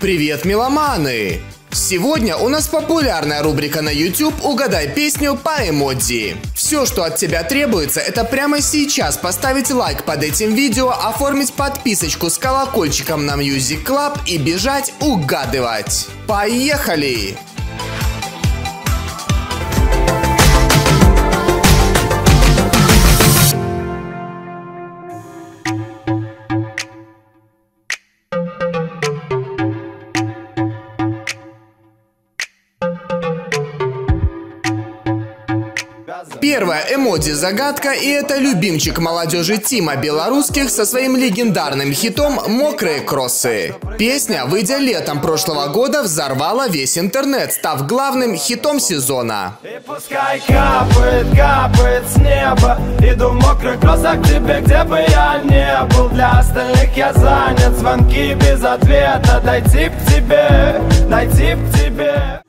Привет, меломаны! Сегодня у нас популярная рубрика на YouTube «Угадай песню по эмодзи». Все, что от тебя требуется, это прямо сейчас поставить лайк под этим видео, оформить подписочку с колокольчиком на Music Club и бежать угадывать. Поехали! Первая эмодзи загадка и это любимчик молодежи Тима Белорусских со своим легендарным хитом «Мокрые кроссы». Песня, выйдя летом прошлого года, взорвала весь интернет, став главным хитом сезона. И пускай капает, капает с неба Иду в мокрых кроссах тебе, где бы я не был Для остальных я занят, звонки без ответа Дойти к тебе, дойти к тебе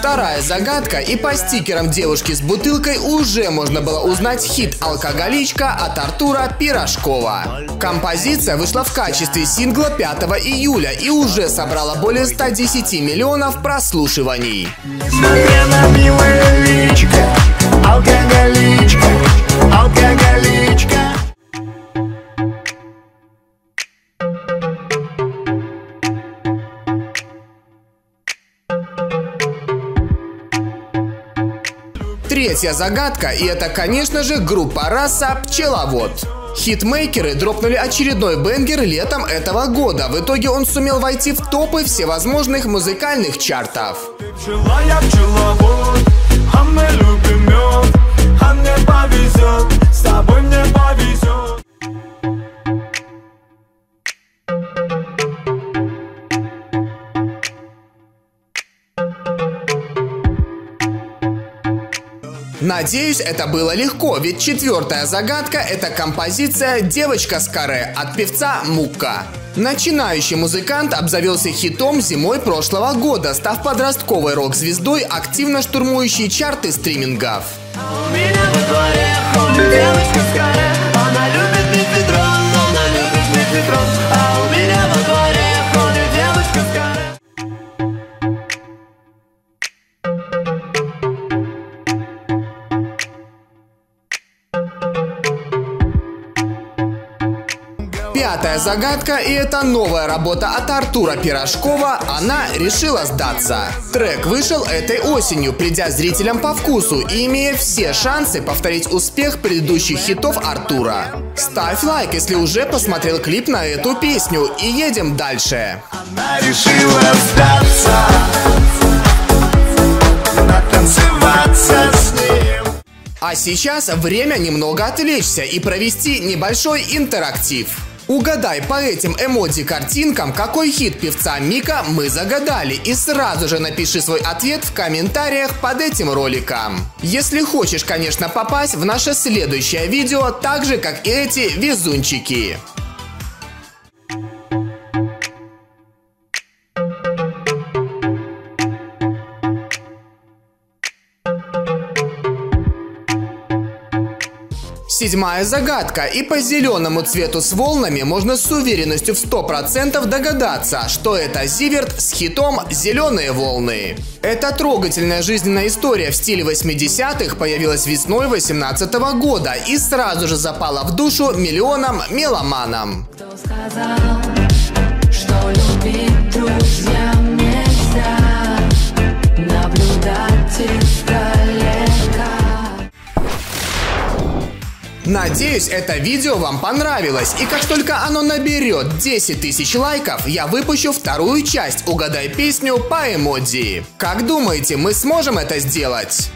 Вторая загадка, и по стикерам девушки с бутылкой уже можно было узнать хит «Алкоголичка» от Артура Пирожкова. Композиция вышла в качестве сингла 5 июля и уже собрала более 110 миллионов прослушиваний. Смотря алкоголичка, алкоголичка. Третья загадка, и это, конечно же, группа «Раса Пчеловод». Хитмейкеры дропнули очередной бенгер летом этого года. В итоге он сумел войти в топы всевозможных музыкальных чартов. Пчела я пчеловод, а мы любим Надеюсь, это было легко, ведь четвертая загадка – это композиция «Девочка с каре» от певца Мукка. Начинающий музыкант обзавелся хитом зимой прошлого года, став подростковой рок-звездой, активно штурмующей чарты стримингов. У меня во дворе девочка с каре Пятая загадка, и это новая работа от Артура Пирожкова «Она решила сдаться». Трек вышел этой осенью, придя зрителям по вкусу и имея все шансы повторить успех предыдущих хитов Артура. Ставь лайк, если уже посмотрел клип на эту песню, и едем дальше. Она решила сдаться, натанцеваться с ним. А сейчас время немного отвлечься и провести небольшой интерактив. Угадай по этим эмодзи-картинкам, какой хит певца Мика мы загадали, и сразу же напиши свой ответ в комментариях под этим роликом. Если хочешь, конечно, попасть в наше следующее видео, так же, как и эти везунчики. Седьмая загадка. И по зеленому цвету с волнами можно с уверенностью в 100% догадаться, что это Зиверт с хитом «Зеленые волны». Эта трогательная жизненная история в стиле 80-х появилась весной 18 года и сразу же запала в душу миллионам меломанам. Кто сказал, что любить друзьям Надеюсь, это видео вам понравилось. И как только оно наберет 10 тысяч лайков, я выпущу вторую часть «Угадай песню по эмодзи». Как думаете, мы сможем это сделать?